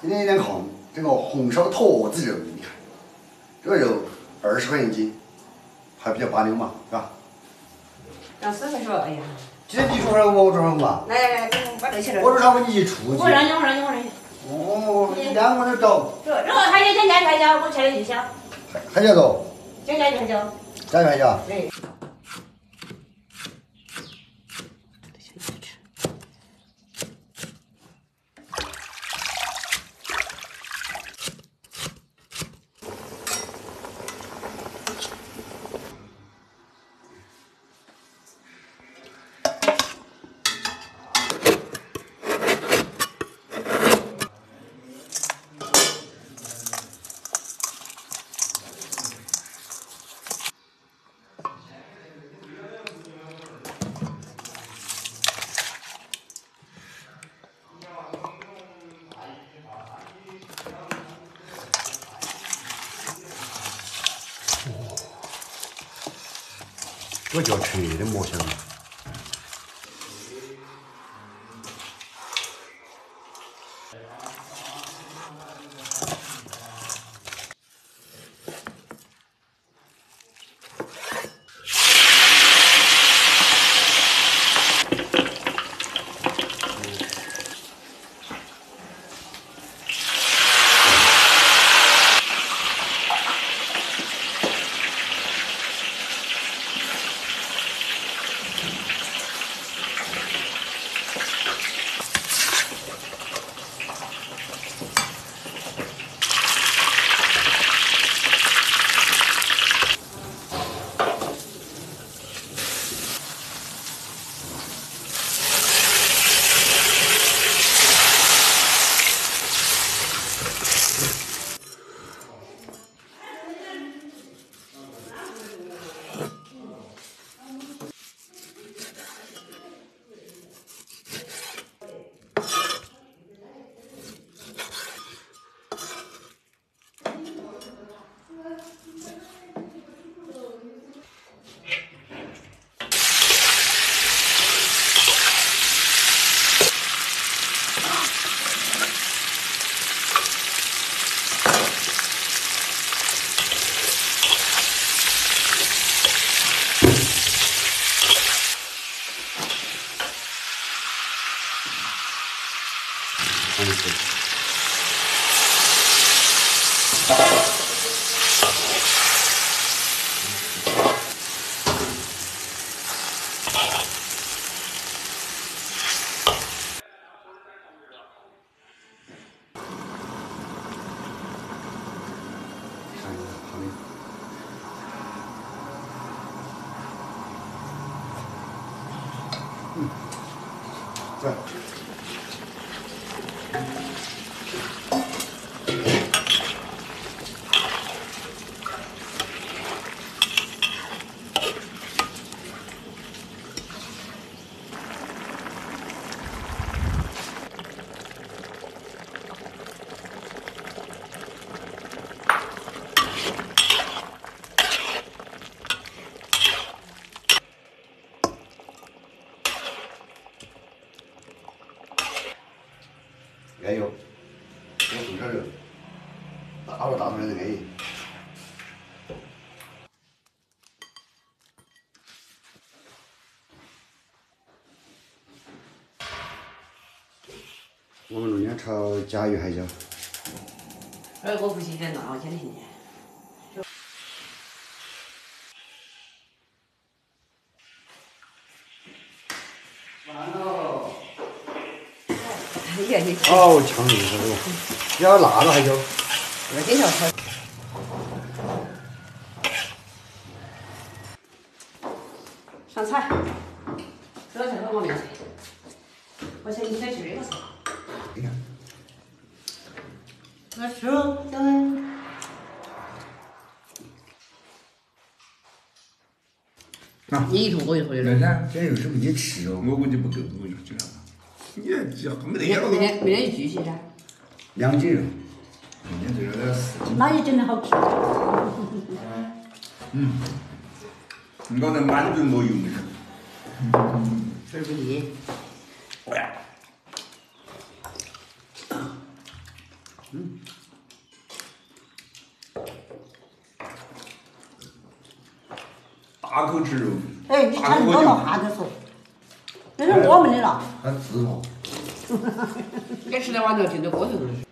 今天来看这个红烧坨子肉，你看这个肉二十块钱一斤，还比较拔溜嘛，是吧？让师傅说，哎呀，今天你说啥我做啥嘛？来来来，我把这。我做啥我你去出去我。让你，我让你，我让你。哦，你两个人搞，这这个还有讲价还交，我吃的就小，还还叫做讲价就还交。加一下。对。我叫吃的莫香。放进去。上一个旁边。嗯。对这。安逸哦，这个红烧肉，大肉大头的安逸。我们中间炒甲鱼海椒，哎，我不信这那我现在信。完了。哎呀，你好强硬这个，要辣了海椒。我经常炒。上菜，这个菜和我没吃，我想你先吃这个菜。你看，我吃了，小恩。啊你一坨我一坨的。那噻，这有什么你吃哦？我估计不够，我就知道了。你这没得明了天明天明天就继续噻。两斤肉，明天这个要四斤，那也整的好吃。你搞得满嘴没油的。水不腻。大口吃肉，哎，你看你多少哈子说，这是我们的了，还自豪。你吃得完了进到锅头头去。